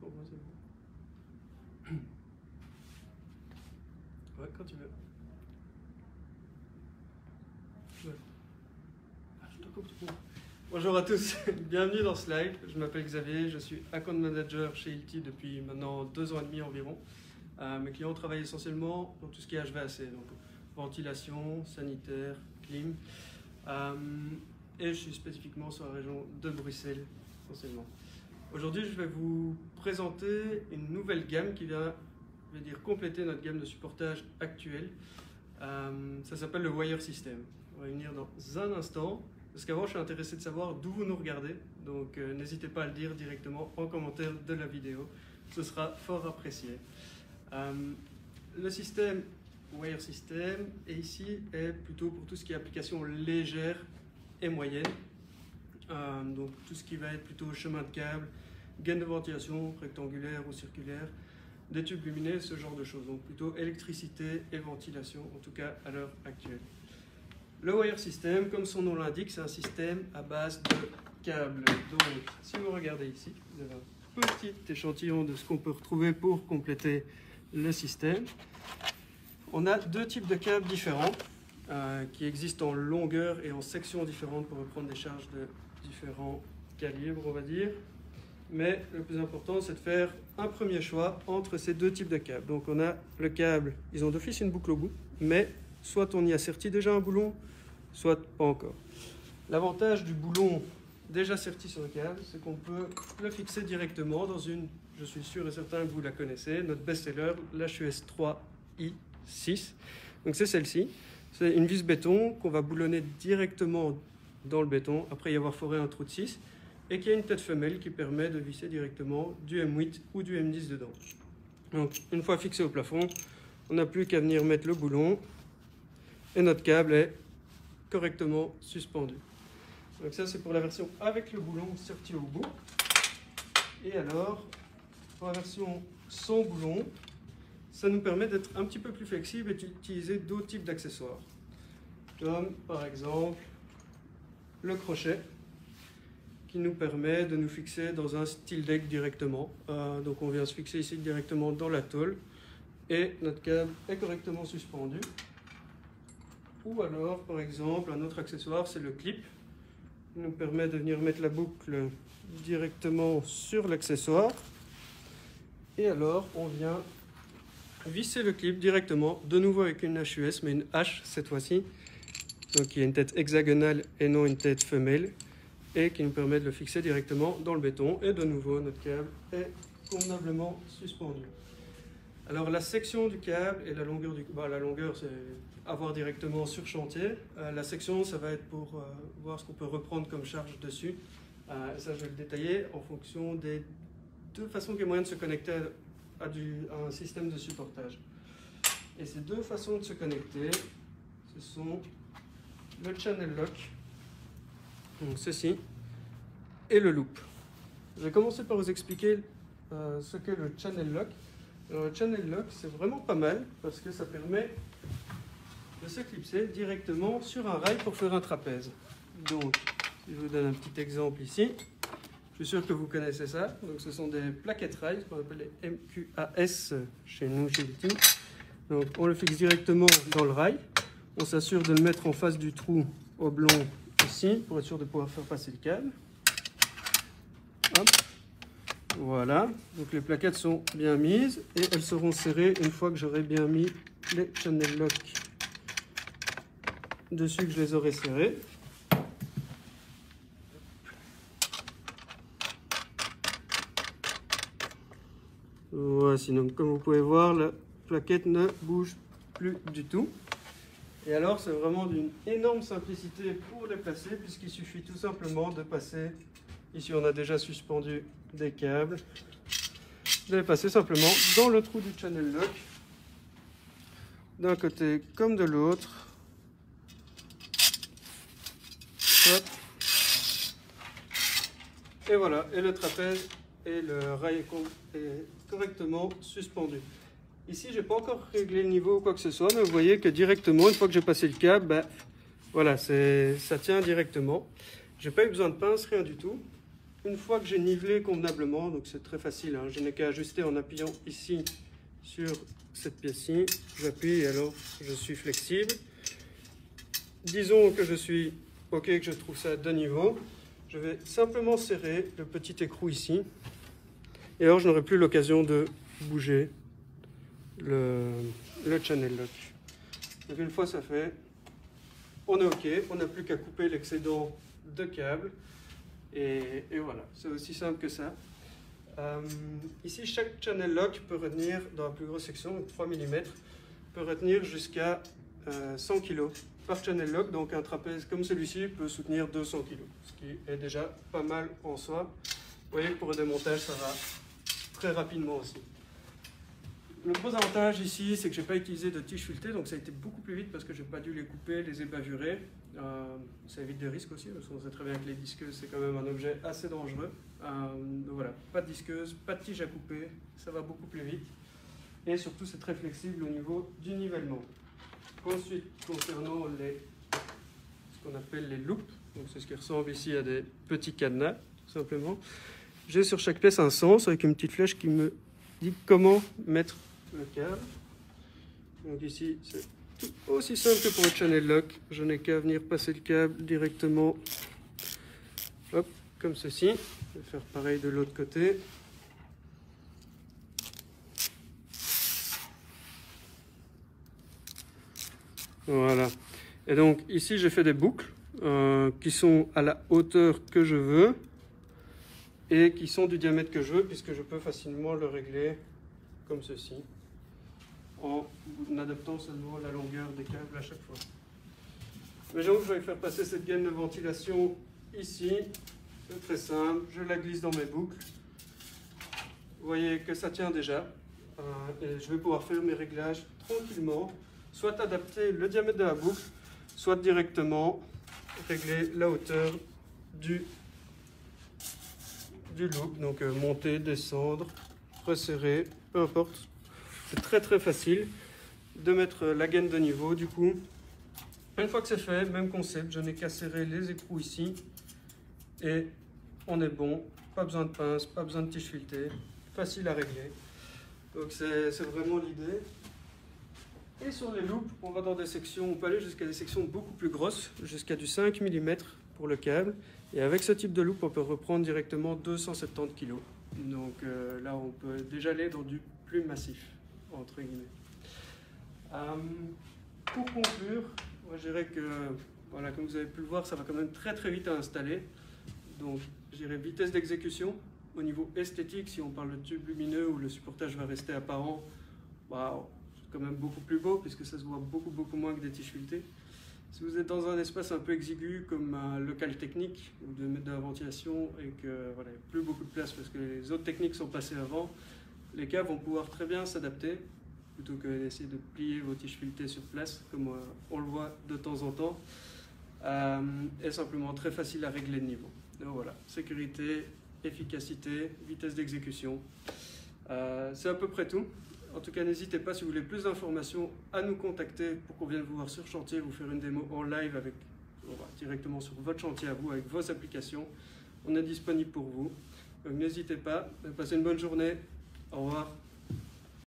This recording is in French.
Pour moi, c'est bon. Ouais, quand tu veux. Ah, je te coupe. Bonjour à tous, bienvenue dans ce live. Je m'appelle Xavier, je suis account manager chez Ilti depuis maintenant deux ans et demi environ. Euh, mes clients travaillent essentiellement dans tout ce qui est HVAC, donc ventilation, sanitaire, clim. Euh, et je suis spécifiquement sur la région de Bruxelles essentiellement. Aujourd'hui, je vais vous présenter une nouvelle gamme qui vient je vais dire, compléter notre gamme de supportage actuelle. Euh, ça s'appelle le Wire System. On va y venir dans un instant. Parce qu'avant, je suis intéressé de savoir d'où vous nous regardez. Donc, euh, n'hésitez pas à le dire directement en commentaire de la vidéo. Ce sera fort apprécié. Euh, le système Wire System, et ici, est plutôt pour tout ce qui est application légère et moyenne. Euh, donc, tout ce qui va être plutôt chemin de câble, gaine de ventilation rectangulaire ou circulaire, des tubes lumineux, ce genre de choses. Donc, plutôt électricité et ventilation, en tout cas à l'heure actuelle. Le wire system, comme son nom l'indique, c'est un système à base de câbles. Donc, si vous regardez ici, vous avez un petit échantillon de ce qu'on peut retrouver pour compléter le système. On a deux types de câbles différents euh, qui existent en longueur et en sections différentes pour reprendre des charges de différents calibres, on va dire. Mais le plus important, c'est de faire un premier choix entre ces deux types de câbles. Donc, on a le câble, ils ont d'office une boucle au bout, mais soit on y a serti déjà un boulon, soit pas encore. L'avantage du boulon déjà serti sur le câble, c'est qu'on peut le fixer directement dans une, je suis sûr et certain que vous la connaissez, notre best-seller, l'HUS 3i6. Donc c'est celle-ci. C'est une vis béton qu'on va boulonner directement dans le béton après y avoir foré un trou de 6 et qui a une tête femelle qui permet de visser directement du M8 ou du M10 dedans. Donc une fois fixé au plafond, on n'a plus qu'à venir mettre le boulon et notre câble est correctement suspendu. Donc ça c'est pour la version avec le boulon sorti au bout. Et alors, pour la version sans boulon, ça nous permet d'être un petit peu plus flexible et d'utiliser d'autres types d'accessoires. Comme par exemple le crochet qui nous permet de nous fixer dans un style deck directement. Euh, donc on vient se fixer ici directement dans la tôle et notre câble est correctement suspendu. Ou alors, par exemple, un autre accessoire, c'est le clip. Il nous permet de venir mettre la boucle directement sur l'accessoire. Et alors, on vient visser le clip directement, de nouveau avec une HUS, mais une H cette fois-ci. Donc il y a une tête hexagonale et non une tête femelle. Et qui nous permet de le fixer directement dans le béton. Et de nouveau, notre câble est convenablement suspendu. Alors la section du câble et la longueur du bah, la longueur c'est avoir directement sur chantier. Euh, la section ça va être pour euh, voir ce qu'on peut reprendre comme charge dessus. Euh, ça je vais le détailler en fonction des deux façons qu'il y a moyen de se connecter à, du, à, un système de supportage. Et ces deux façons de se connecter, ce sont le channel lock, donc ceci, et le loop. Je vais commencer par vous expliquer ce qu'est le channel lock. Le channel lock, c'est vraiment pas mal parce que ça permet de se clipser directement sur un rail pour faire un trapèze. Donc, je vous donne un petit exemple ici, je suis sûr que vous connaissez ça. Donc, ce sont des plaquettes rails, qu'on appelle les MQAS chez nous, chez Liti. Donc, on le fixe directement dans le rail. On s'assure de le mettre en face du trou oblong ici pour être sûr de pouvoir faire passer le câble. Voilà, donc les plaquettes sont bien mises et elles seront serrées une fois que j'aurai bien mis les channel lock dessus que je les aurai serrées. Voici, donc comme vous pouvez voir, la plaquette ne bouge plus du tout. Et alors, c'est vraiment d'une énorme simplicité pour les placer, puisqu'il suffit tout simplement de passer, ici on a déjà suspendu des câbles, de les passer simplement dans le trou du channel lock, d'un côté comme de l'autre. Et voilà, et le trapèze et le rail est correctement suspendu. Ici, je n'ai pas encore réglé le niveau ou quoi que ce soit, mais vous voyez que directement, une fois que j'ai passé le câble, ben, voilà, ça tient directement. Je n'ai pas eu besoin de pince, rien du tout. une fois que j'ai nivelé convenablement, donc c'est très facile, hein, je n'ai qu'à ajuster en appuyant ici sur cette pièce-ci, j'appuie et alors je suis flexible. Disons que je suis OK, que je trouve ça de niveau, je vais simplement serrer le petit écrou ici, et alors je n'aurai plus l'occasion de bouger le, channel lock. Donc une fois ça fait, on est OK, on n'a plus qu'à couper l'excédent de câble. Et, voilà, c'est aussi simple que ça. Euh, ici, chaque channel lock peut retenir, dans la plus grosse section, 3 mm, peut retenir jusqu'à 100 euh, kg par channel lock. Donc un trapèze comme celui-ci peut soutenir 200 kg, ce qui est déjà pas mal en soi. Vous voyez que pour le démontage, ça va très rapidement aussi. Le gros avantage ici, c'est que je n'ai pas utilisé de tige filetée, donc ça a été beaucoup plus vite parce que je n'ai pas dû les couper, les ébavurer. Euh, ça évite des risques aussi, parce qu'on sait très bien que les disqueuses, c'est quand même un objet assez dangereux. Euh, donc voilà, pas de disqueuse, pas de tige à couper, ça va beaucoup plus vite. Et surtout, c'est très flexible au niveau du nivellement. Ensuite, concernant les, ce qu'on appelle les loupes, donc c'est ce qui ressemble ici à des petits cadenas, tout simplement. J'ai sur chaque pièce un sens avec une petite flèche qui me dit comment mettre le câble. Donc ici, c'est aussi simple que pour le channel lock. Je n'ai qu'à venir passer le câble directement, hop, comme ceci. Je vais faire pareil de l'autre côté. Voilà. Et donc ici, j'ai fait des boucles euh, qui sont à la hauteur que je veux et qui sont du diamètre que je veux puisque je peux facilement le régler comme ceci en adaptant seulement la longueur des câbles à chaque fois. Mais que je vais faire passer cette gaine de ventilation ici. C'est très simple, je la glisse dans mes boucles. Vous voyez que ça tient déjà. Euh, et je vais pouvoir faire mes réglages tranquillement, soit adapter le diamètre de la boucle, soit directement régler la hauteur du, du loop. Donc euh, monter, descendre, resserrer, peu importe, c'est très très facile de mettre la gaine de niveau du coup. Une fois que c'est fait, même concept, je n'ai qu'à serrer les écrous ici et on est bon. Pas besoin de pince, pas besoin de tige filetée, facile à régler. Donc c'est vraiment l'idée. Et sur les loupes, on va dans des sections, on peut aller jusqu'à des sections beaucoup plus grosses, jusqu'à du 5 mm pour le câble. Et avec ce type de loupe, on peut reprendre directement 270 kg. Donc euh, là, on peut déjà aller dans du plus massif entre guillemets. Euh, pour conclure, moi je que, voilà, comme vous avez pu le voir, ça va quand même très très vite à installer. Donc, je dirais vitesse d'exécution. Au niveau esthétique, si on parle de tube lumineux où le supportage va rester apparent, bah, c'est quand même beaucoup plus beau puisque ça se voit beaucoup beaucoup moins que des tiges. Si vous êtes dans un espace un peu exigu comme un local technique, vous devez mettre de la ventilation et que voilà, il n'y a plus beaucoup de place parce que les autres techniques sont passées avant, les câbles vont pouvoir très bien s'adapter plutôt que d'essayer de plier vos tiges filetées sur place, comme euh, on le voit de temps en temps, euh, est simplement très facile à régler de niveau. Donc voilà, sécurité, efficacité, vitesse d'exécution. Euh, c'est à peu près tout. En tout cas, n'hésitez pas, si vous voulez plus d'informations, à nous contacter pour qu'on vienne vous voir sur chantier, vous faire une démo en live avec, directement sur votre chantier à vous, avec vos applications. On est disponible pour vous. Donc n'hésitez pas, passez une bonne journée. Au revoir.